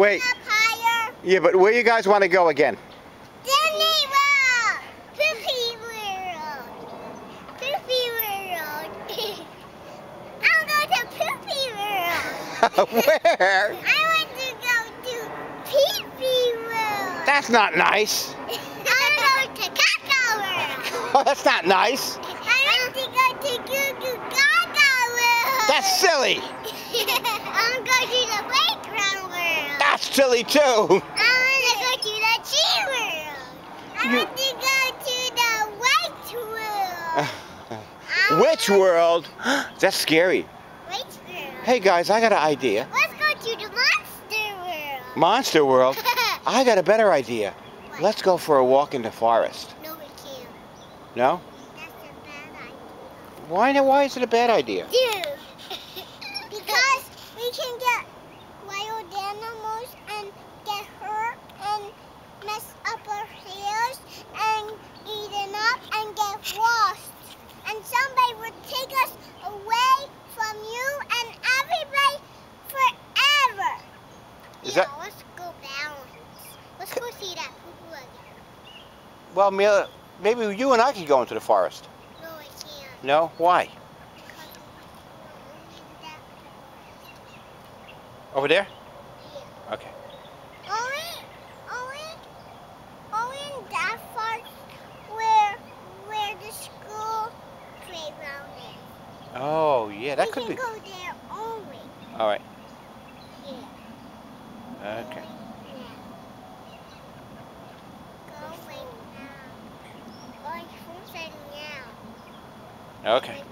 Wait. Yeah, but where you guys want to go again? Disney World. Poopy World. Poopy World. I'll go to Poopy World. where? I want to go to Pee-Pee World. That's not nice. I want to go to Caca World. Oh, that's not nice. I want to go to Goo Goo Gaga World. That's silly. I'm going to the playground world. That's silly too. I want to go to the Tree World. I You- want to go to the White World. Which want- world? That's scary. White World. Hey guys, I got an idea. Let's go to the Monster World. Monster World. I got a better idea. Let's go for a walk in the forest. No, we can't. No? That's a bad idea. Why? Why is it a bad idea? Dude. Is yeah, that- let's go balance. Let's go see that poo again. Well, Mila, maybe you and I could go into the forest. No, I can't. No? Why? Because only that Over there? yeah. Okay. Only, only, only in that part where where the school playground is. Oh, yeah, that we could can be. go there only. All right. Yeah. Okay. Going now. Going home now. Okay.